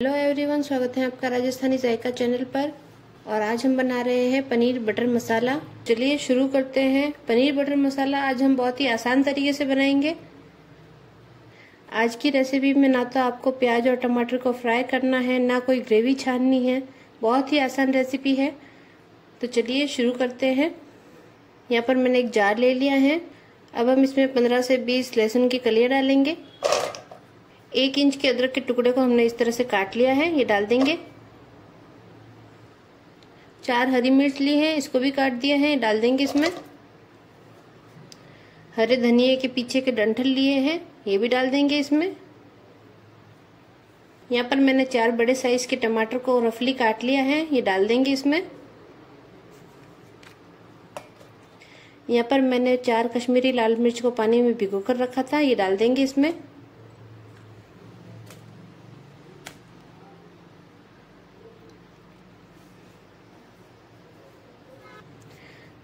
Hello everyone, स्वागत है आपका राजस्थानी जायका चैनल पर। और आज हम बना रहे हैं पनीर बटर मसाला। चलिए शुरू करते हैं। पनीर बटर मसाला आज हम बहुत ही आसान तरीके से बनाएँगे। आज की रेसिपी में ना तो आपको प्याज और टमाटर को फ्राई करना है, ना कोई ग्रेवी छाननी है। बहुत ही आसान रेसिपी है। तो चलिए शुरू करते हैं। यहाँ पर मैंने एक जार ले लिया है। अब हम इसमें 15 से 20 लहसुन की कलियाँ डालेंगे। एक इंच के अदरक के टुकड़े को हमने इस तरह से काट लिया है, ये डाल देंगे। चार हरी मिर्च ली है, इसको भी काट दिया है, डाल देंगे इसमें। हरे धनिए के पीछे के डंठल लिए हैं, ये भी डाल देंगे इसमें। यहाँ पर मैंने चार बड़े साइज़ के टमाटर को रफली काट लिया है, ये डाल देंगे इसमें। यहाँ पर मैंने चार कश्मीरी लाल मिर्च को पानी में भिगो कर रखा था, ये डाल देंगे इसमें।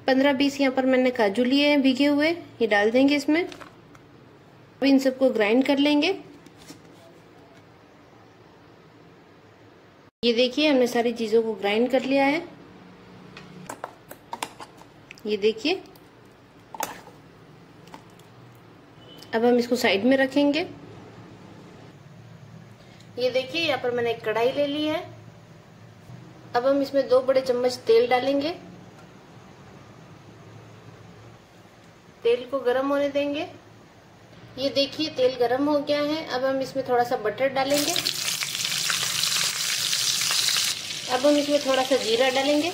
पंद्रह बीस यहाँ पर मैंने काजू लिए हैं, भीगे हुए, ये डाल देंगे इसमें। अब इन सबको ग्राइंड कर लेंगे। ये देखिए, हमने सारी चीज़ों को ग्राइंड कर लिया है। ये देखिए। अब हम इसको साइड में रखेंगे। ये देखिए, यहाँ पर मैंने एक कढ़ाई ले ली है। अब हम इसमें दो बड़े चम्मच तेल डालेंगे। तेल को गरम होने देंगे। ये देखिए, तेल गरम हो गया है। अब हम इसमें थोड़ा सा बटर डालेंगे। अब हम इसमें थोड़ा सा जीरा डालेंगे।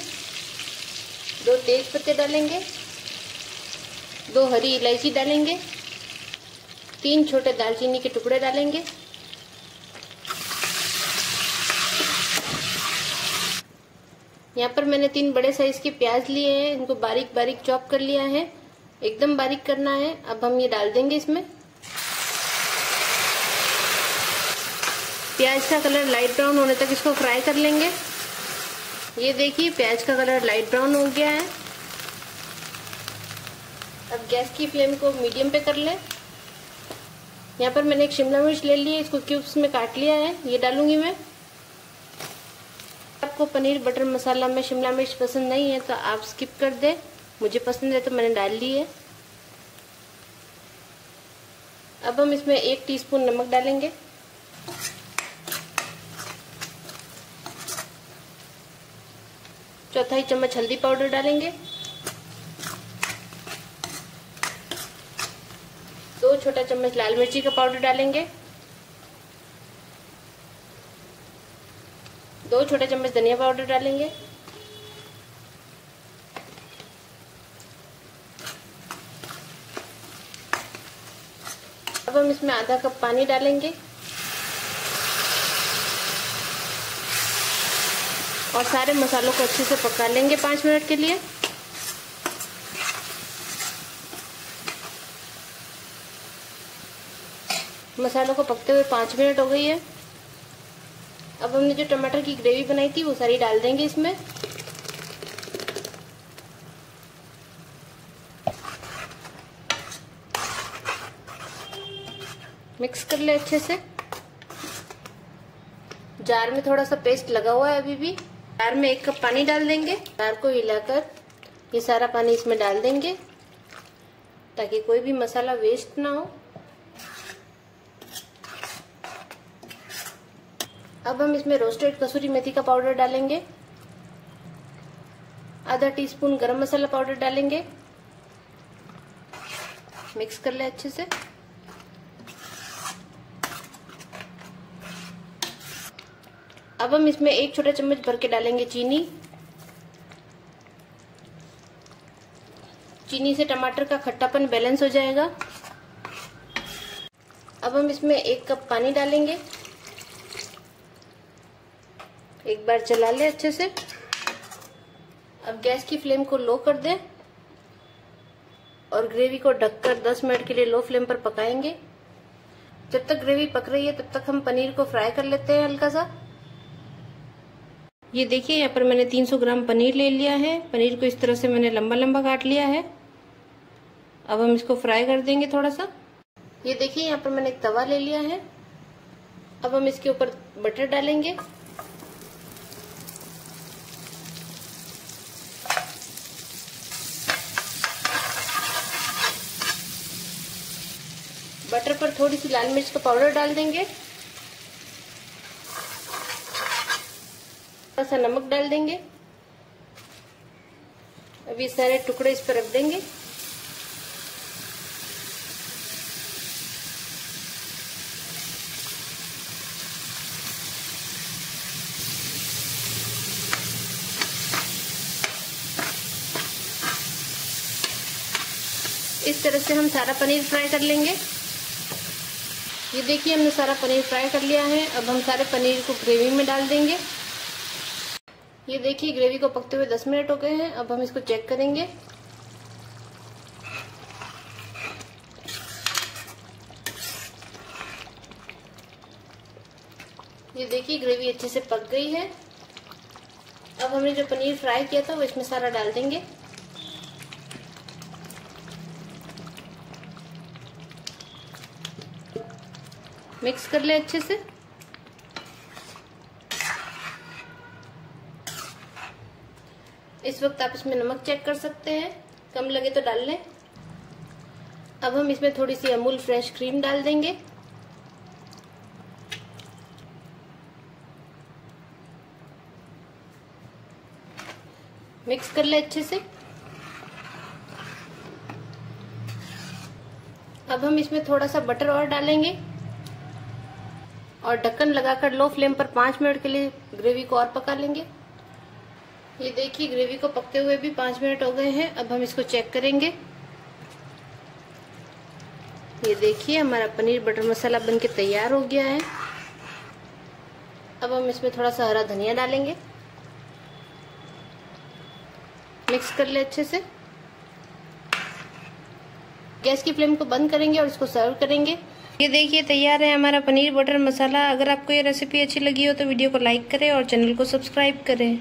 दो तेज पत्ते डालेंगे। दो हरी इलायची डालेंगे। तीन छोटे दालचीनी के टुकड़े डालेंगे। यहाँ पर मैंने तीन बड़े साइज़ के प्याज लिए हैं। इनको बारीक बारीक चॉप कर लिया है। एकदम बारीक करना है। अब हम ये डाल देंगे इसमें। प्याज का कलर लाइट ब्राउन होने तक इसको फ्राई कर लेंगे। ये देखिए, प्याज का कलर लाइट ब्राउन हो गया है। अब गैस की फ्लेम को मीडियम पे कर ले। यहाँ पर मैंने एक शिमला मिर्च ले ली है इसको क्यूब्स में काट लिया है। ये डालूँगी मैं। आपको पनीर बटर मसाला में शिमला मिर्च पसंद नहीं है तो आप स्किप कर दे। मुझे पसंद है तो मैंने डाल ली है। अब हम इसमें एक टीस्पून नमक डालेंगे। चौथाई चम्मच हल्दी पाउडर डालेंगे। दो छोटा चम्मच लाल मिर्ची का पाउडर डालेंगे। दो छोटे चम्मच धनिया पाउडर डालेंगे। अब हम इसमें आधा कप पानी डालेंगे। और सारे मसालों को अच्छे से पका लेंगे पाँच मिनट के लिए। मसालों को पकते हुए पाँच मिनट हो गई है। अब हमने जो टमाटर की ग्रेवी बनाई थी, वो सारी डाल देंगे इसमें। मिक्स कर ले अच्छे से। जार में थोड़ा सा पेस्ट लगा हुआ है अभी भी। जार में एक कप पानी डाल देंगे। जार को हिलाकर ये सारा पानी इसमें डाल देंगे, ताकि कोई भी मसाला वेस्ट ना हो। अब हम इसमें रोस्टेड कसूरी मेथी का पाउडर डालेंगे। आधा टीस्पून गरम मसाला पाउडर डालेंगे। मिक्स कर ले अच्छे से। अब हम इसमें एक छोटा चम्मच भर के डालेंगे चीनी। चीनी से टमाटर का खट्टापन बैलेंस हो जाएगा। अब हम इसमें एक कप पानी डालेंगे। एक बार चला ले अच्छे से। अब गैस की फ्लेम को लो कर दें और ग्रेवी को ढककर 10 मिनट के लिए लो फ्लेम पर पकाएँगे। जब तक ग्रेवी पक रही है, तब तक हम पनीर को फ्राई कर लेते हैं हल्का सा। ये देखिए, यहाँ पर मैंने 300 ग्राम पनीर ले लिया है। पनीर को इस तरह से मैंने लंबा लंबा काट लिया है। अब हम इसको फ्राई कर देंगे थोड़ा सा ये देखिए, यहाँ पर मैंने एक तवा ले लिया है। अब हम इसके ऊपर बटर डालेंगे। बटर पर थोड़ी सी लाल मिर्च का पाउडर डाल देंगे। थोड़ा सा नमक डाल देंगे। ये सारे टुकड़े इस पर रख देंगे। इस तरह से हम सारा पनीर फ्राई कर लेंगे। ये देखिए हमने सारा पनीर फ्राई कर लिया है। अब हम सारे पनीर को ग्रेवी में डाल देंगे। ये देखिए ग्रेवी को पकते हुए 10 मिनट हो गए हैं। अब हम इसको चेक करेंगे। ये देखिए ग्रेवी अच्छे से पक गई है। अब हमने जो पनीर फ्राई किया था, वो इसमें सारा डाल देंगे। मिक्स कर ले अच्छे से। इस वक्त आप इसमें नमक चेक कर सकते हैं। कम लगे तो डाल लें। अब हम इसमें थोड़ी सी अमूल फ्रेश क्रीम डाल देंगे। मिक्स कर ले अच्छे से। अब हम इसमें थोड़ा सा बटर और डालेंगे। और ढक्कन लगाकर लो फ्लेम पर पाँच मिनट के लिए ग्रेवी को और पका लेंगे। ये देखिए ग्रेवी को पकते हुए भी पाँच मिनट हो गए हैं। अब हम इसको चेक करेंगे। ये देखिए, हमारा पनीर बटर मसाला बनके तैयार हो गया है। अब हम इसमें थोड़ा सा हरा धनिया डालेंगे। मिक्स कर ले अच्छे से। गैस की फ्लेम को बंद करेंगे और इसको सर्व करेंगे। ये देखिए, तैयार है हमारा पनीर बटर मसाला। अगर आपको ये रेसिपी अच्छी लगी हो तो वीडियो को लाइक करें और चैनल को सब्सक्राइब करें।